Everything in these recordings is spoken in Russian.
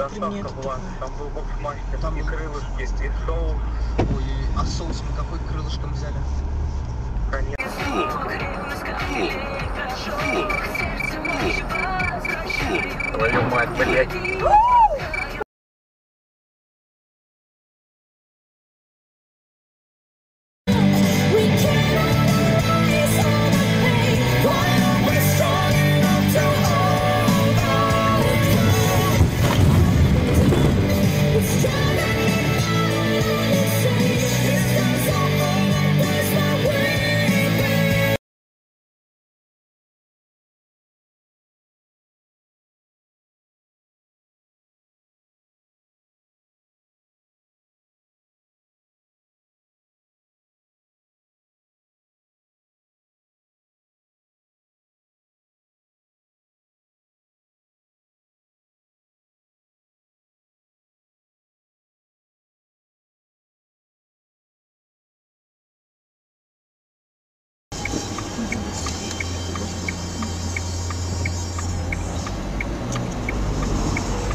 Доставка примета была, такая. там был боксмастер, Там и крылышки, и соус, Ой, а соус мы какой крылышком взяли? конечно. Твою мать, блядь.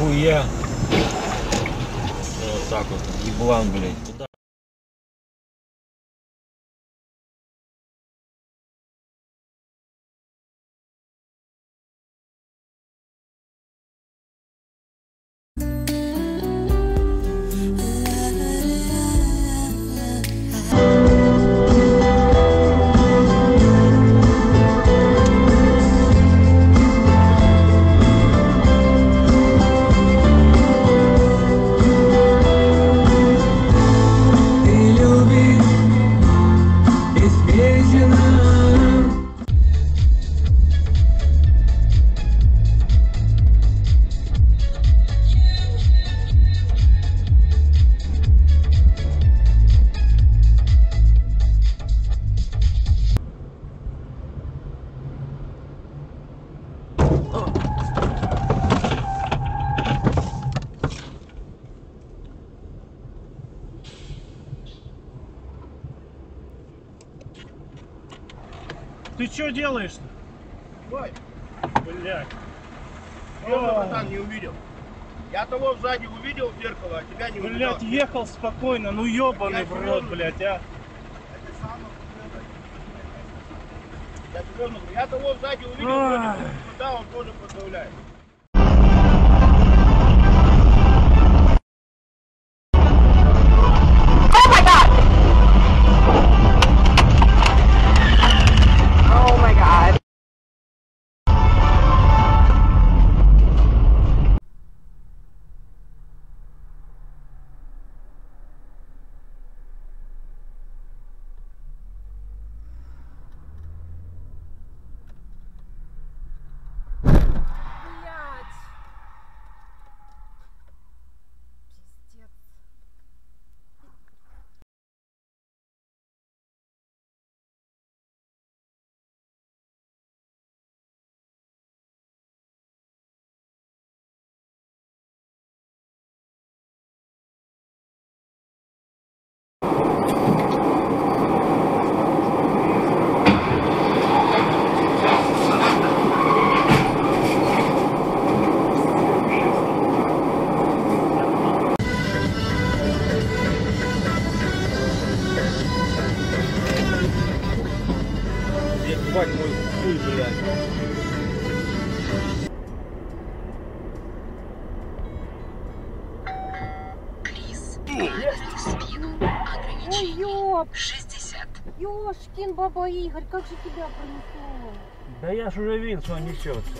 Хуя. Вот так вот. Еблан, блядь. Что делаешь? Ой, Блядь. я братан не увидел. Я того сзади увидел в зеркало, а тебя не увидел. Блядь, ехал спокойно, ну ебаный в рот, блядь, а. Я я того сзади увидел, вроде да, он тоже поздравляет. Ой, ёп! 60. Ёшкин баба Игорь, как же тебя пронесло? Да я ж уже видел, что он несется.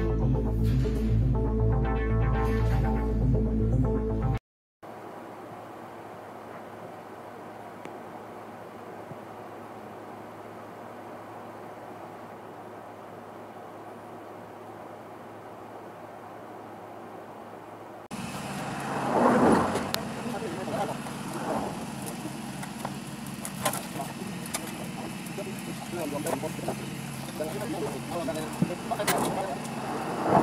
Thank you.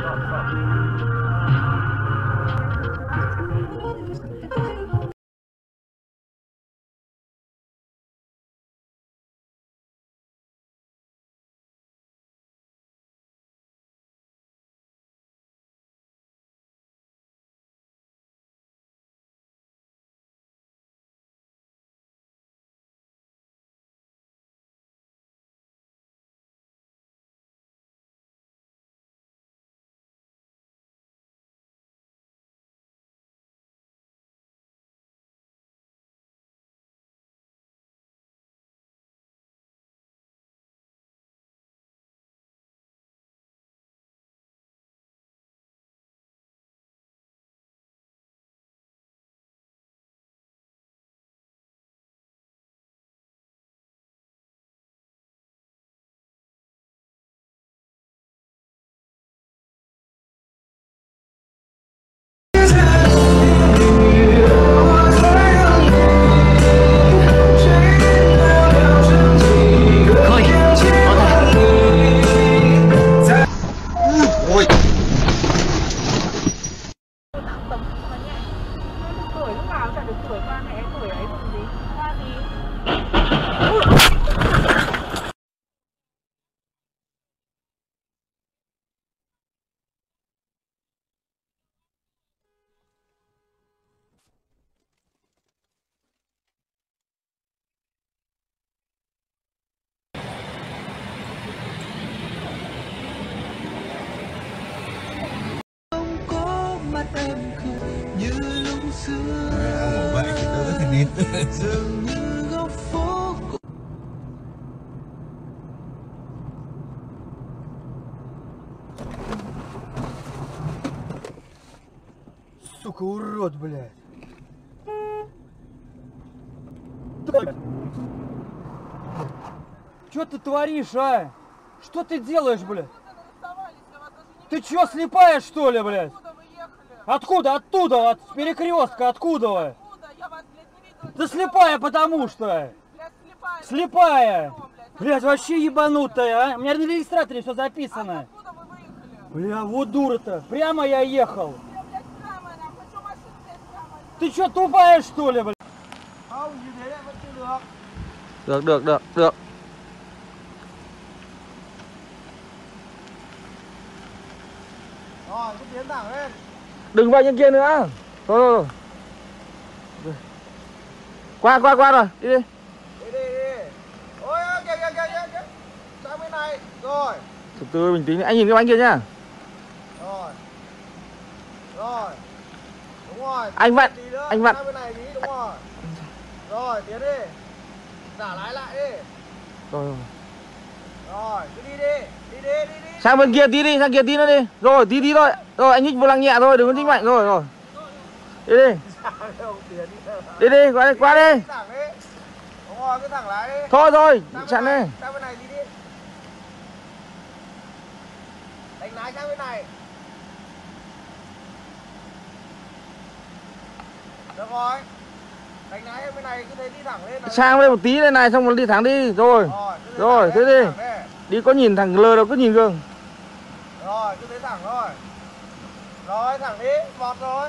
stop, stop. Em không như lúc Сука, урод, блядь. Что ты творишь, а? Что ты делаешь, блядь? Ты чё, слепая, что ли, блядь? Откуда? Оттуда, от перекрестка, откуда вы? Да слепая потому что. Слепая. Блядь, вообще ебанутая, а? У меня на регистраторе все записано. Бля, вот дура-то. Прямо я ехал. Ты чё, тупая, что ли, блядь? Lại vẫn chưa được Được, được, được, được. Rồi, cứ tiến thẳng lên Đừng vào trên kia nữa. Thôi, thôi, thôi. Qua, qua, qua rồi. Đi đi. Đi đi đi Ôi, kìa kìa kìa kìa Sang bên này Rồi, Từ từ bình tĩnh. Anh nhìn cái bánh kia nhá. rồi Rồi Đúng rồi Anh vặn, anh vặn. Sang bên này tí, đúng rồi Rồi, tiến đi Giả lái lại đi Rồi, rồi. Rồi, cứ đi đi Đi đi, đi đi Sang bên kia tí đi, sang kia tí nữa đi. Rồi, tí tí thôi. Rồi, anh nhích vô lăng nhẹ thôi, đừng có nhích mạnh. Rồi, rồi. Đi đi. Đi Đi qua đi, qua đi. Thôi rồi, chặn đi. Sang bên này đi đi Đánh lái sang bên này Được rồi Đánh lái bên này cứ thế đi thẳng lên là Sang bên một tí lên này, xong rồi đi thẳng đi. Rồi. Rồi, thế Rồi, thế đi. Đi có nhìn thẳng lơ đâu, cứ nhìn gương. Rồi, cứ thế thẳng thôi rồi, thẳng đi, vọt rồi.